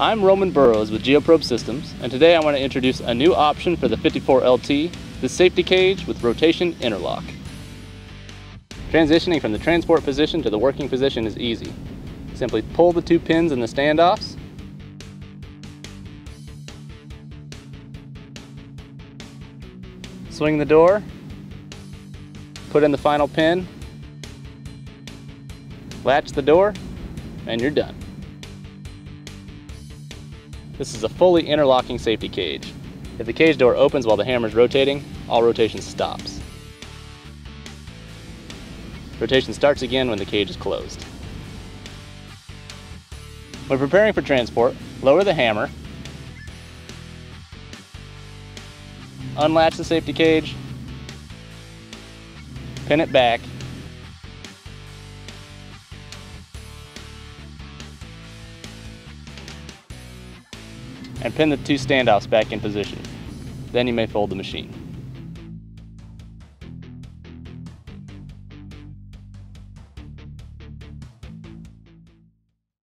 I'm Roman Burrows with Geoprobe Systems, and today I want to introduce a new option for the 54LT, the safety cage with rotation interlock. Transitioning from the transport position to the working position is easy. Simply pull the two pins in the standoffs, swing the door, put in the final pin, latch the door, and you're done. This is a fully interlocking safety cage. If the cage door opens while the hammer is rotating, all rotation stops. Rotation starts again when the cage is closed. When preparing for transport, lower the hammer, unlatch the safety cage, pin it back, and pin the two standoffs back in position. Then you may fold the machine.